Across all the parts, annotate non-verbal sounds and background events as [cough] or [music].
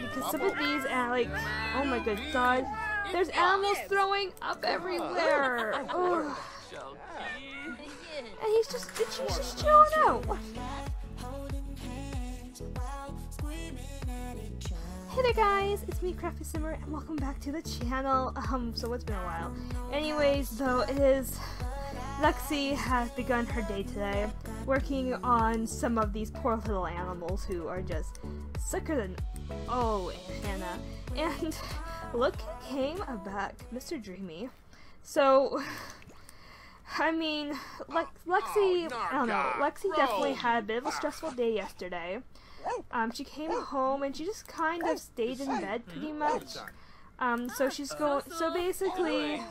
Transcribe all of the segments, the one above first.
Because some of these, uh, like, oh my good god, there's animals throwing up everywhere. [laughs] Ugh. And he's just, he's just chilling out. Hey there guys, it's me Crafty Simmer and welcome back to the channel. Um, so it's been a while. Anyways, though it is Lexi has begun her day today working on some of these poor little animals who are just sicker than oh Hannah. And [laughs] look came back, Mr. Dreamy. So I mean, Le Lexi, I don't know, Lexi definitely had a bit of a stressful day yesterday. Um, she came home and she just kind of stayed in bed pretty much. Um, so she's going, so basically,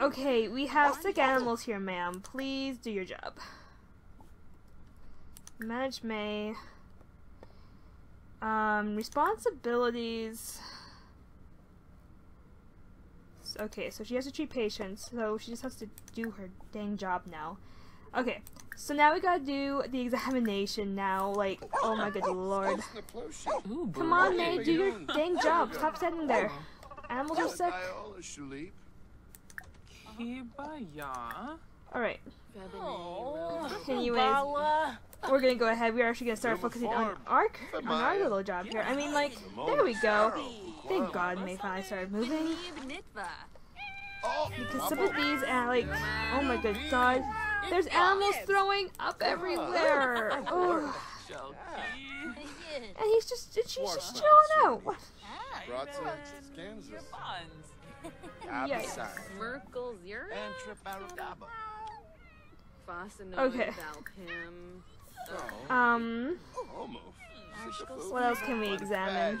okay, we have sick animals here, ma'am. Please do your job. Manage May. Um, responsibilities. Okay, so she has to treat patients, so she just has to do her dang job now. Okay, so now we gotta do the examination now, like, oh my good lord. Come on, May, do your dang job. Stop standing there. Animals are sick. Alright. Anyways, we're gonna go ahead. We're actually gonna start focusing on our, on our little job here. I mean, like, there we go. Thank God May finally started moving. Because some of these, uh, like, oh my good god, there's animals throwing up everywhere. [laughs] Ugh. And he's just, she's just chilling out. Yikes. [laughs] Okay. Um, what else can we examine?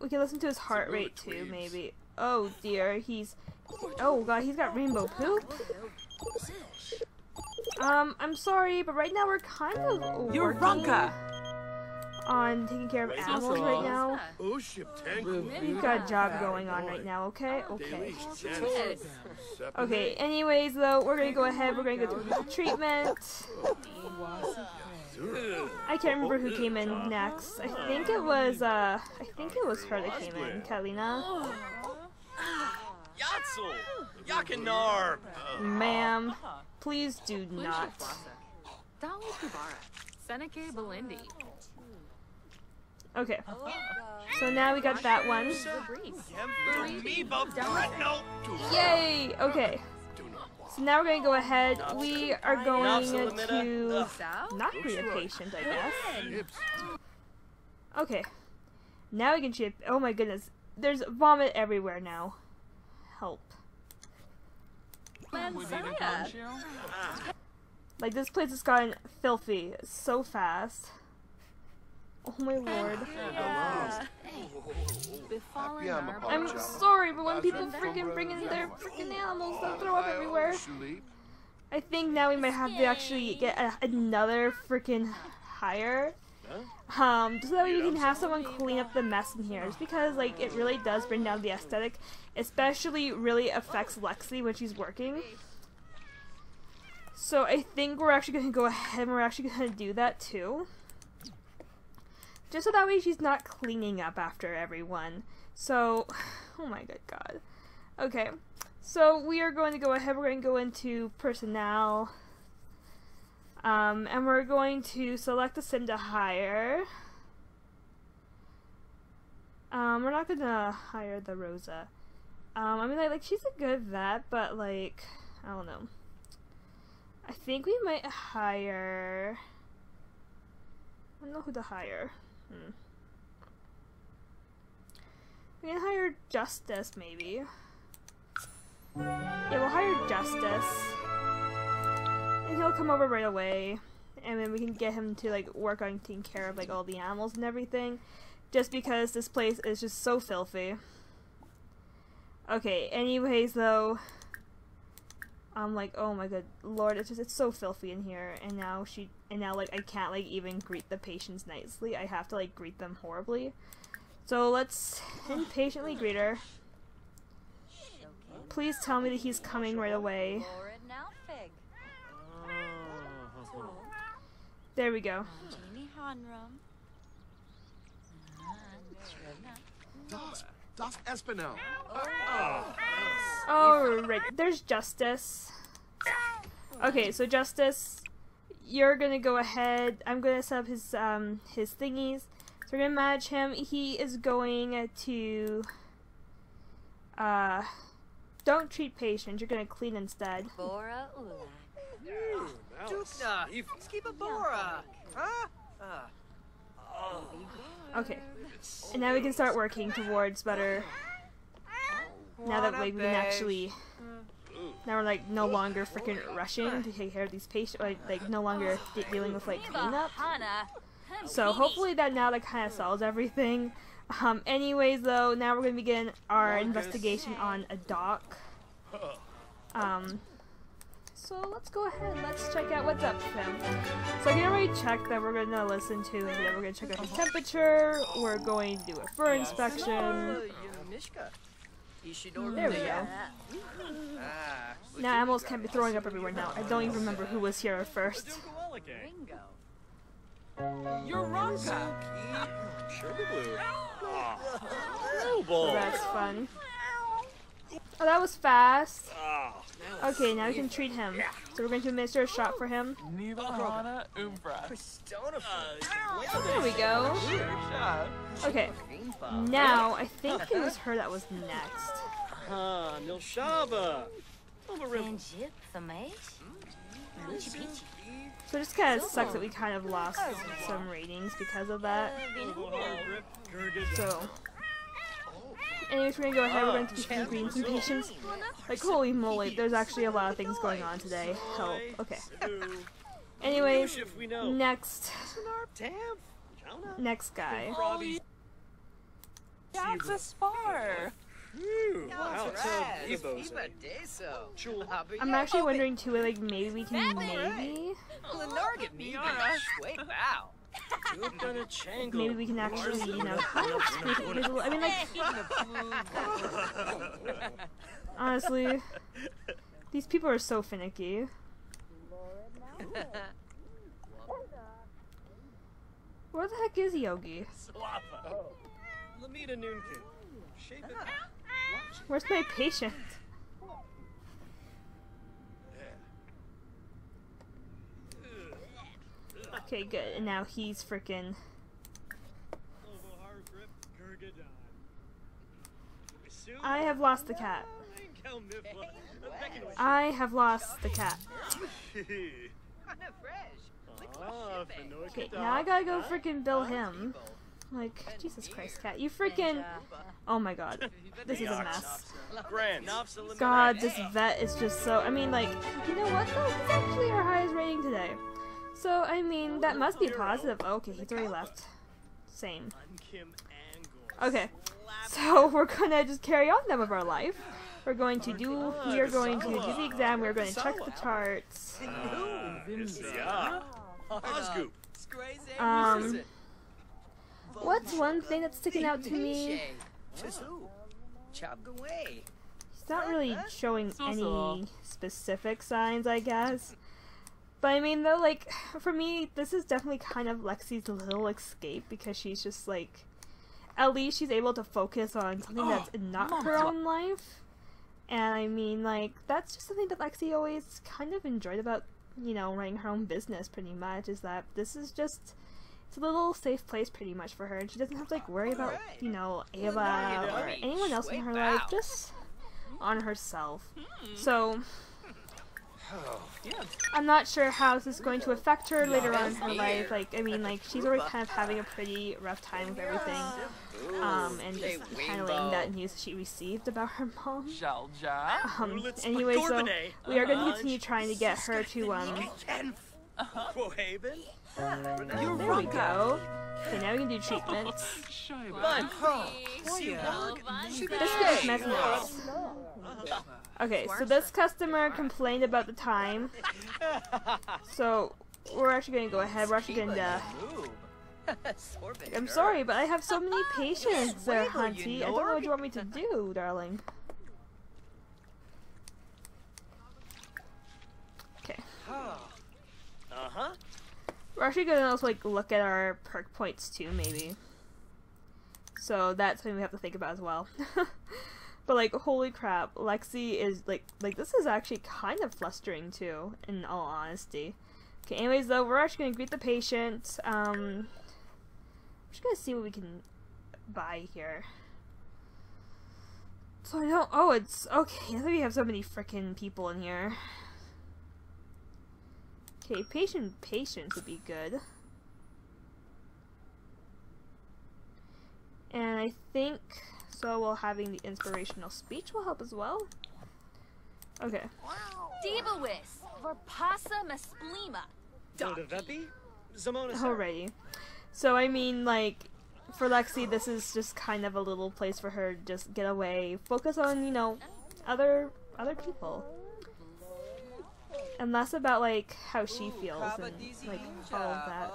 We can listen to his heart rate too, maybe. Oh dear, he's... Oh god, he's got rainbow poop? Um, I'm sorry, but right now we're kind of You're working on taking care of animals right now. We've got a job going on right now, okay? Okay. Okay, anyways though, we're gonna go ahead, we're gonna go through the treatment. I can't remember who came in next. I think it was, uh, I think it was her that came in, Kalina. Yatsul! Yakinarb! Ma'am, please do not. Okay, so now we got that one. Yay! Okay. So now we're going to go ahead. We are going to not create a patient, I guess. Okay. Now we can chip. Oh my goodness. There's vomit everywhere now. Help. Like, this place has gotten filthy so fast. Oh my lord. Yeah. I'm sorry, but when people freaking bring in their freaking animals, they'll throw up everywhere. I think now we might have to actually get a, another freaking hire. Um, so that way we can have someone clean up the mess in here. Just because, like, it really does bring down the aesthetic. Especially really affects Lexi when she's working. So I think we're actually going to go ahead and we're actually going to do that too. Just so that way she's not cleaning up after everyone. So, [sighs] oh my good god. Okay, so we are going to go ahead, we're going to go into personnel. Um, and we're going to select the sim to hire. Um, we're not going to hire the Rosa. Um, I mean, like, like, she's a good vet, but, like, I don't know. I think we might hire... I don't know who to hire. Hmm. We can hire Justice, maybe. Yeah, we'll hire Justice. And he'll come over right away. And then we can get him to, like, work on taking care of, like, all the animals and everything. Just because this place is just so filthy. Okay, anyways, though... I'm like, oh my good lord, it's just, it's so filthy in here. And now she, and now, like, I can't, like, even greet the patients nicely. I have to, like, greet them horribly. So let's impatiently greet her. Please tell me that he's coming right away. There we go. Jamie Hanrum. Das, das Espinel. Oh, right. There's Justice. Okay, so Justice, you're gonna go ahead. I'm gonna set up his um his thingies. So we're gonna manage him. He is going to uh don't treat patients. You're gonna clean instead. Bora Ula. Dupna. Skiba Bora. Huh? Uh, Okay, and now we can start working towards better. Now that way we can actually. Now we're like no longer freaking rushing to take care of these patients, like, like no longer de- dealing with like cleanup. So hopefully that now that kind of solves everything. Um, anyways, though, now we're gonna begin our investigation on a dock. Um, so let's go ahead. Let's check out what's up with him. So I can already check that we're gonna listen to. That we're gonna check out his temperature. We're going to do a fur inspection. There we go. Now animals can't be throwing up everywhere now. I don't even remember who was here first. Ringo. Uranka. Sugar blue. That's fun. Oh, that was fast. Ah, Okay, now we can treat him. So we're going to administer a shot for him. Niva Hana Umbra. Stone There we go. Okay, now I think it was her that was next. ah, Nilshaba. Overrim. Benjit Thamate. Peachy Peachy. So it just kind of sucks that we kind of lost some ratings because of that. So, anyways, we're gonna go ahead. We're going to be some patients. Like, holy moly, there's actually a lot of things going on today. Help. Okay. Anyways, If we know. next, next guy. That's a spar. Out to Ebos. Jewel. I'm actually wondering too, like maybe we can maybe, Lenarget me. Wait, wow. Gonna changle. maybe we can actually, you know, [laughs] make it visible. I mean, like, [laughs] honestly, these people are so finicky. Where the heck is Yogi? Slappa. Oh. Lamita Noonkin. Shape it. Where's my patient? Okay, good. And now he's freaking. I have lost the cat. I have lost the cat. Okay, now I gotta go freaking bill him. Like, Jesus Christ, cat. You freaking. Oh my god. This is a mess. God, this vet is just so. I mean, like, you know what though? It's actually our highest rating today. So, I mean, that must be positive. Oh, okay, he's already left. Same. Okay, so [laughs] we're gonna just carry on them of our life. We're going to do. We are going to do the exam. We're going to check the charts. Um, what's one thing that's sticking out to me? He's not really showing any specific signs, I guess. But I mean, though, like, [sighs] for me, this is definitely kind of Lexi's little escape because she's just like, at least she's able to focus on something that's not her own life. And I mean, like, that's just something that Lexi always kind of enjoyed about, you know, running her own business pretty much, is that this is just. It's a little safe place pretty much for her, and she doesn't have to like worry about, you know, Ava or anyone else in her life, just on herself. So, I'm not sure how this is going to affect her later on in her life. Like, I mean, like, she's already kind of having a pretty rough time with everything. Um, and just handling that news she received about her mom. Um, anyway, so we are going to continue trying to get her to, um, Quohaven. there we go. Okay, now we can do treatments. [laughs] This is messing up. Okay, so this customer complained about the time. So we're actually going to go ahead. We're actually going to. I'm sorry, but I have so many patients there, Hunty. I don't know what you want me to do, darling. Okay, Uh huh. We're actually gonna also like look at our perk points too, maybe. So that's something we have to think about as well. [laughs] but like, holy crap, Lexi is like like this is actually kind of flustering too, in all honesty. Okay, anyways though, we're actually gonna greet the patient. Um, I'm just gonna see what we can buy here. So I don't. Oh, it's okay. I think we have so many freaking people in here. Okay, patient patience would be good. And I think so. Well, having the inspirational speech will help as well. Okay. Divawis, Verpasa Masplima. Dodavepi? Zamona Sir. Alrighty. So I mean, like, for Lexi, this is just kind of a little place for her to just get away, focus on you know, other other people, and less about like how she feels and like all of that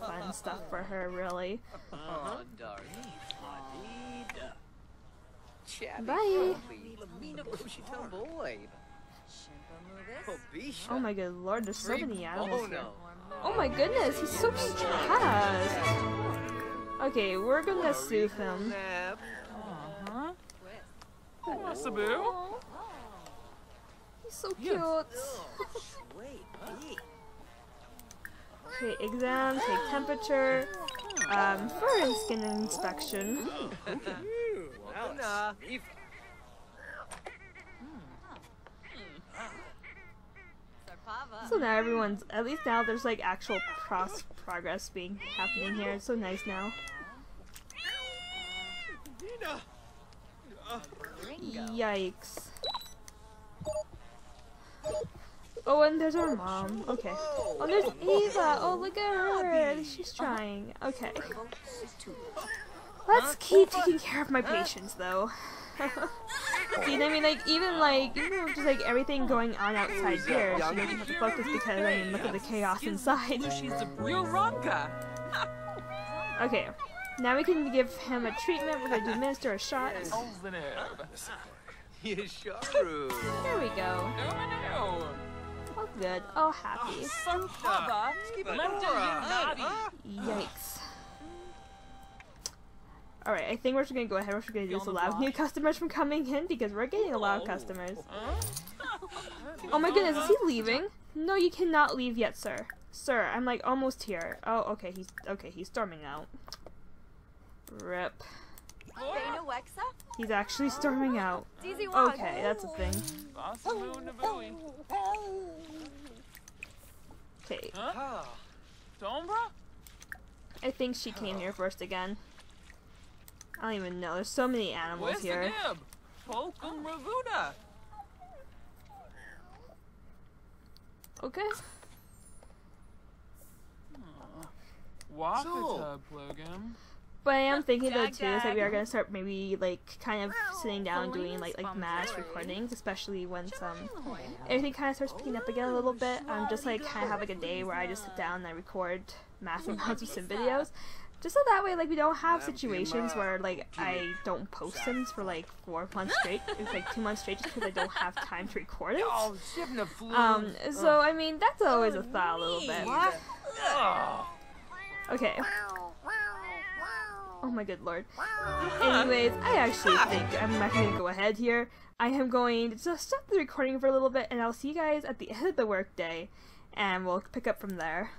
fun stuff for her. Really. Oh, darling. Bye. Bobby, Lamina Bushy Boy. Oh, Oh my good lord, there's so many animals. here. Oh my goodness, he's so fast. Okay, we're gonna soothe him. Nap. Uh-huh. Wasabu. He's so cute. Wait, wait. Okay, exam, take temperature, um, fur and skin inspection. Ooh, wow. Nah. If Sarpava. So now everyone's, at least now there's like actual pros progress being happening here. It's so nice now. Yikes. Oh, and there's our mom. Okay. Oh, there's Eva. Oh, look at her. She's trying. Okay. Let's keep taking care of my patients, though. [laughs] See, I mean, like, even, like, even with just, like, everything going on outside here, she doesn't have to focus because, I mean, look at the chaos inside. Yuranka. [laughs] Okay. Now we can give him a treatment. We're going to administer [laughs] a shot. Olzenib. Yesharu. There we go. Umanu. Oh, good. Oh, happy. Sarpava. Yikes. Alright, I think we're just gonna go ahead. We're just gonna You just on allow new customers from coming in because we're getting a lot of customers. [laughs] Oh my goodness, is he leaving? No, you cannot leave yet, sir. Sir, I'm like almost here. Oh, okay, he's okay. He's storming out. Rip. Bena Wexa. He's actually storming out. Okay, that's a thing. Okay, Huh? I think she came here first again. I don't even know. There's so many animals Where's the here. nib? Polkum Ravuda. Okay. Wakata Plogum. But I am thinking though Dag, too is that we are gonna start maybe like kind of sitting down and doing like like mass recordings, especially when some everything kind of starts picking up again a little bit. I'm just like kind of have like a day where I just sit down and I record mass amounts of sim videos, just so that way like we don't have situations where like I don't post sims for like four months straight. [laughs] It's like two months straight just because I don't have time to record it. Oh, Shibna flew. Um, so I mean that's always a thought a little bit. Oh. Okay. Oh my good lord. Anyways, I actually think I'm actually gonna go ahead here. I am going to stop the recording for a little bit, and I'll see you guys at the end of the workday, and we'll pick up from there.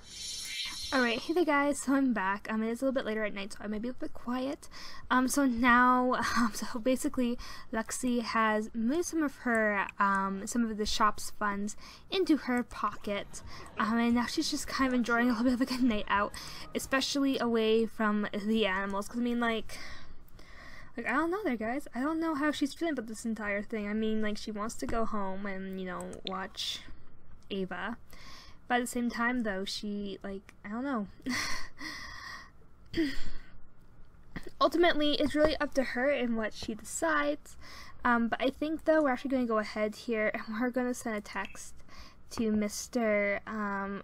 Alright, hey there guys, so I'm back. Um, it is a little bit later at night, so I might be a bit quiet. Um, so now, [laughs] um, so basically, Lexi has moved some of her, um, some of the shop's funds into her pocket, um, and now she's just kind of enjoying a little bit of a good night out, especially away from the animals. Cause I mean, like, like I don't know there, guys. I don't know how she's feeling about this entire thing. I mean, like, she wants to go home and you know watch Ava. At the same time, though, she, like, I don't know. [coughs] Ultimately, it's really up to her and what she decides. Um, but I think, though, we're actually going to go ahead here and we're going to send a text to Mr. Um,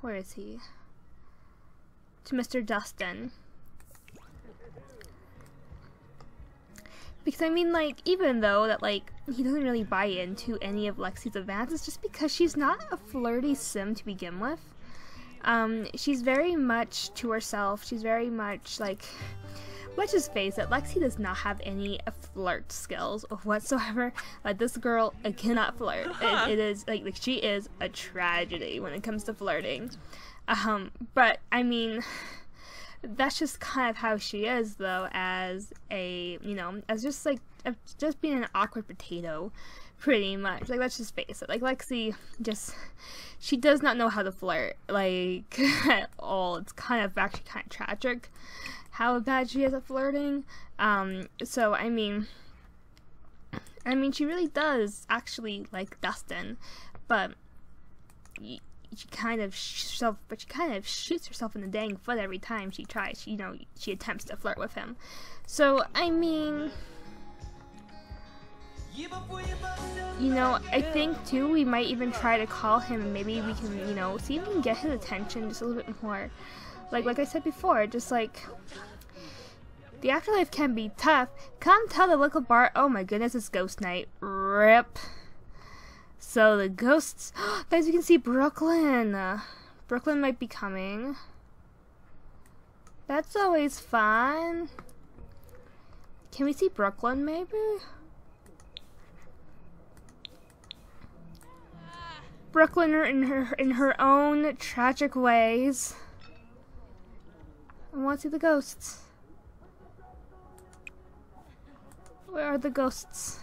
where is he? To Mr. Dustin. Because I mean, like, even though that like he doesn't really buy into any of Lexi's advances, just because she's not a flirty sim to begin with. Um, she's very much to herself. She's very much like let's just face it, Lexi does not have any flirt skills whatsoever. [laughs] Like this girl uh, cannot flirt. It, [laughs] it is like, like she is a tragedy when it comes to flirting. Um, but I mean, that's just kind of how she is, though, as a you know, as just like just being an awkward potato, pretty much. Like let's just face it. Like Lexi just she does not know how to flirt like [laughs] at all. It's kind of actually kind of tragic how bad she is at flirting. Um, so I mean, I mean, she really does actually like Dustin, but she kind of herself, but she kind of shoots herself in the dang foot every time she tries. She, you know, she attempts to flirt with him. So I mean. You know, I think too we might even try to call him and maybe we can, you know, see if we can get his attention just a little bit more. Like like I said before, just like the afterlife can be tough. Come tell the local bar. Oh my goodness, it's ghost night. Rip. So the ghosts. [gasps] Guys, you can see Brooklyn. Brooklyn might be coming. That's always fun. Can we see Brooklyn maybe? Brooklyn in her in her own tragic ways. I want to see the ghosts. Where are the ghosts?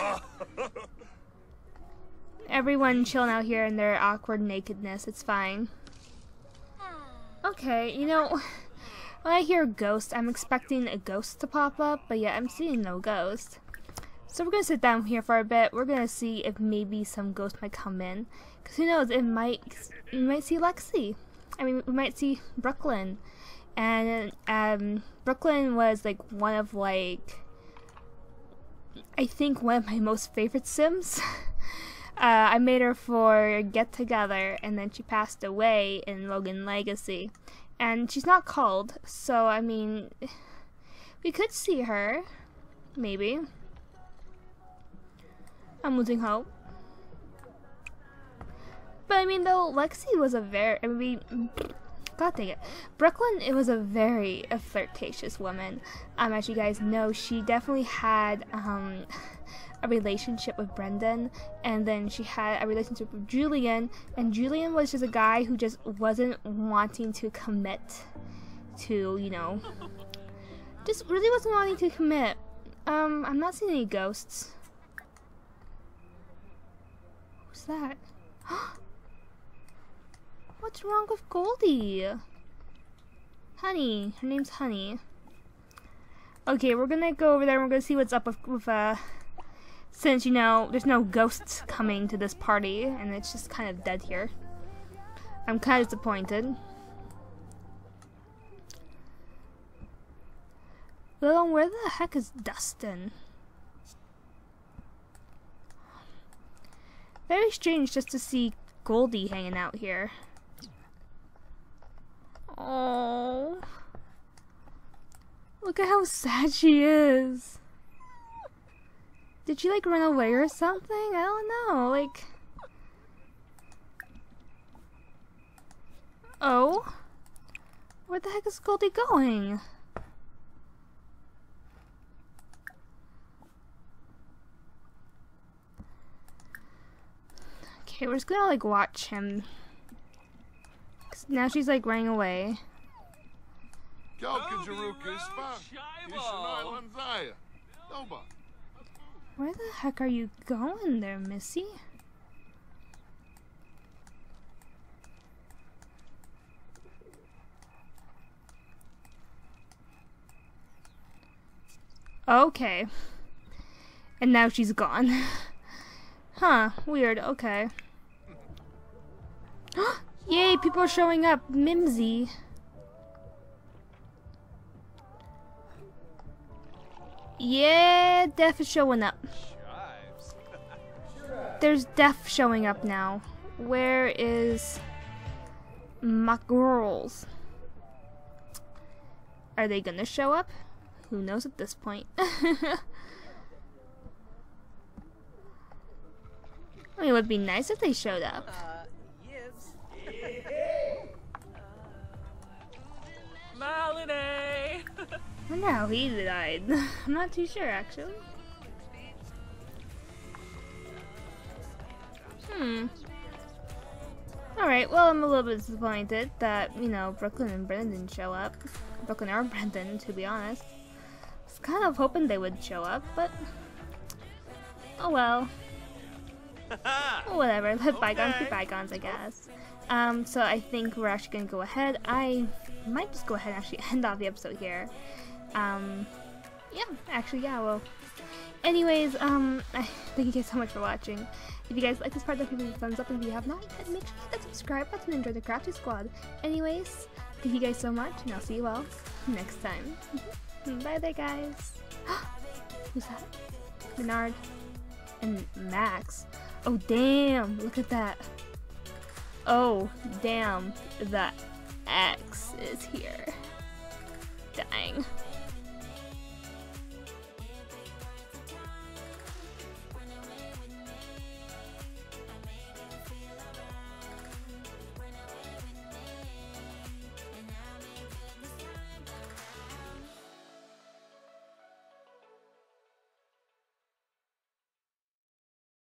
[laughs] Everyone chilling out here in their awkward nakedness. It's fine. Okay, you know, when I hear ghost, I'm expecting a ghost to pop up, but yeah, I'm seeing no ghost. So we're gonna sit down here for a bit. We're gonna see if maybe some ghost might come in, cause who knows? It might. We might see Lexi. I mean, we might see Brooklyn, and um, Brooklyn was like one of like I think one of my most favorite Sims. [laughs] uh, I made her for Get Together, and then she passed away in Logan Legacy. And she's not called, so I mean, we could see her. Maybe. I'm losing hope. But I mean, though, Lexi was a very. I mean, God dang it. Brooklyn, it was a very a flirtatious woman. Um, as you guys know, she definitely had um, a relationship with Brendan, and then she had a relationship with Julian, and Julian was just a guy who just wasn't wanting to commit to, you know, just really wasn't wanting to commit. Um, I'm not seeing any ghosts. Who's that? [gasps] What's wrong with Goldie? Honey. Her name's Honey. Okay, we're gonna go over there and we're gonna see what's up with, with uh... Since, you know, there's no ghosts coming to this party, and it's just kind of dead here. I'm kind of disappointed. Well, where the heck is Dustin? Very strange just to see Goldie hanging out here. Oh. Look at how sad she is. Did she like run away or something? I don't know. Like. Oh? Where the heck is Goldie going? Okay, we're just gonna like watch him now she's like running away. Where the heck are you going there, Missy? Okay. And now she's gone. [laughs] huh, weird, okay. [gasps] [laughs] Yay, people are showing up. Mimsy. Yeah, Def is showing up. [laughs] There's Def showing up now. Where is my girls? Are they gonna show up? Who knows at this point? I [laughs] mean, it would be nice if they showed up. Uh, wonder how he died. I'm not too sure actually. Hmm. Alright, well I'm a little bit disappointed that, you know, Brooklyn and Brendan show up. Brooklyn or Brendan, to be honest. I was kind of hoping they would show up, but... Oh well. [laughs] Oh, whatever, let [laughs] bygones be bygones, I guess. Um, so I think we're actually gonna go ahead. I might just go ahead and actually [laughs] end off the episode here. Um, yeah, actually, yeah, well. Anyways, um, I [sighs] thank you guys so much for watching. If you guys like this part, don't forget to thumbs up. And if you have not yet, make sure you hit that subscribe button and join the Crafty Squad. Anyways, thank you guys so much, and I'll see you all next time. Bye there, guys. [gasps] Who's that? Bernard and Max. Oh, damn, look at that. Oh, damn, the X is here. Dang.